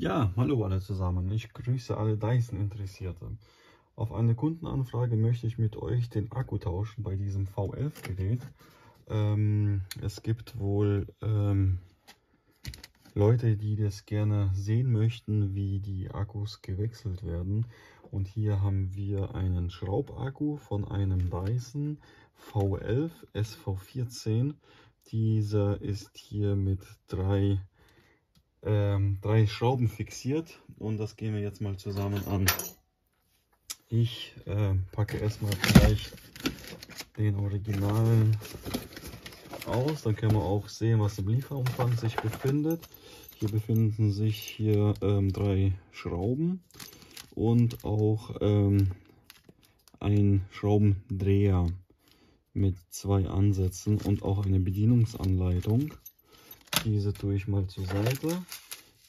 Ja, hallo alle zusammen. Ich grüße alle Dyson-Interessierte. Auf eine Kundenanfrage möchte ich mit euch den Akku tauschen bei diesem V11-Gerät. Ähm, es gibt wohl ähm, Leute, die das gerne sehen möchten, wie die Akkus gewechselt werden. Und hier haben wir einen Schraubakku von einem Dyson V11 SV14. Dieser ist hier mit drei ähm, drei Schrauben fixiert und das gehen wir jetzt mal zusammen an. Ich äh, packe erstmal gleich den Originalen aus, dann können wir auch sehen, was im Lieferumfang sich befindet. Hier befinden sich hier ähm, drei Schrauben und auch ähm, ein Schraubendreher mit zwei Ansätzen und auch eine Bedienungsanleitung. Diese tue ich mal zur Seite.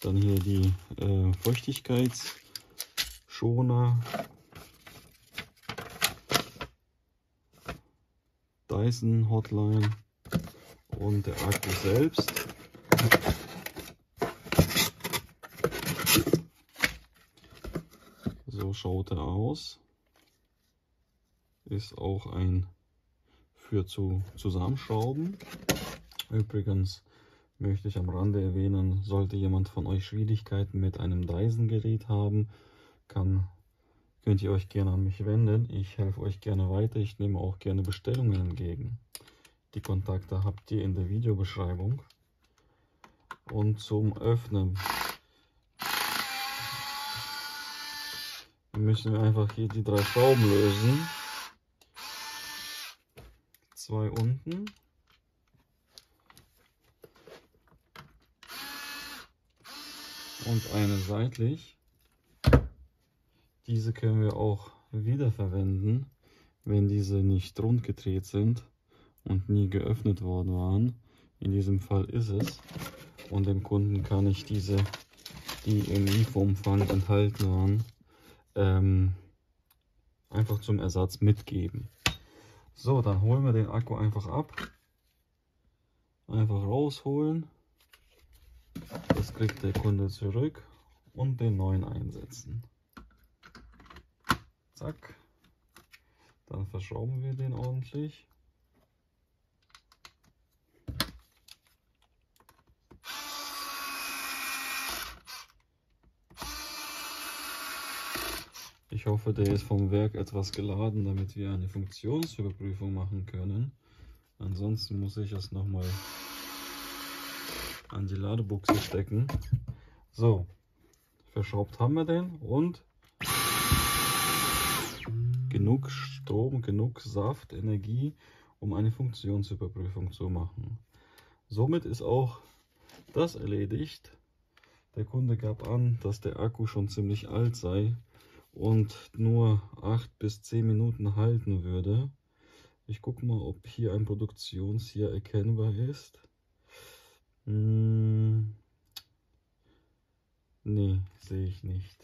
Dann hier die äh, Feuchtigkeitsschoner. Dyson Hotline und der Akku selbst. So schaut er aus. Ist auch ein für zu Zusammenschrauben. Übrigens möchte ich am Rande erwähnen, sollte jemand von euch Schwierigkeiten mit einem Dyson-Gerät haben, kann, könnt ihr euch gerne an mich wenden. Ich helfe euch gerne weiter. Ich nehme auch gerne Bestellungen entgegen. Die Kontakte habt ihr in der Videobeschreibung. Und zum Öffnen müssen wir einfach hier die drei Schrauben lösen. Zwei unten und eine seitlich. Diese können wir auch wieder verwenden, wenn diese nicht rund gedreht sind und nie geöffnet worden waren. In diesem Fall ist es. Und dem Kunden kann ich diese, die im Lieferumfang enthalten waren, ähm, einfach zum Ersatz mitgeben. So, dann holen wir den Akku einfach ab. Einfach rausholen. Das kriegt der Kunde zurück und den neuen einsetzen. Zack. Dann verschrauben wir den ordentlich. Ich hoffe, der ist vom Werk etwas geladen, damit wir eine Funktionsüberprüfung machen können. Ansonsten muss ich es nochmal an die Ladebuchse stecken. So, verschraubt haben wir den und genug Strom, genug Saft, Energie, um eine Funktionsüberprüfung zu machen. Somit ist auch das erledigt. Der Kunde gab an, dass der Akku schon ziemlich alt sei und nur 8 bis 10 Minuten halten würde. Ich gucke mal, ob hier ein Produktionsjahr erkennbar ist. Hm. Nee, sehe ich nicht.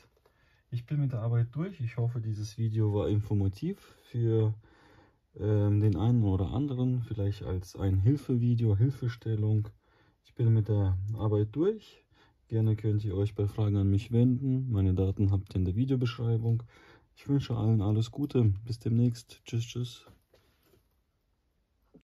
Ich bin mit der Arbeit durch. Ich hoffe, dieses Video war informativ für ähm, den einen oder anderen. Vielleicht als ein Hilfevideo, Hilfestellung. Ich bin mit der Arbeit durch. Gerne könnt ihr euch bei Fragen an mich wenden. Meine Daten habt ihr in der Videobeschreibung. Ich wünsche allen alles Gute. Bis demnächst. Tschüss, tschüss.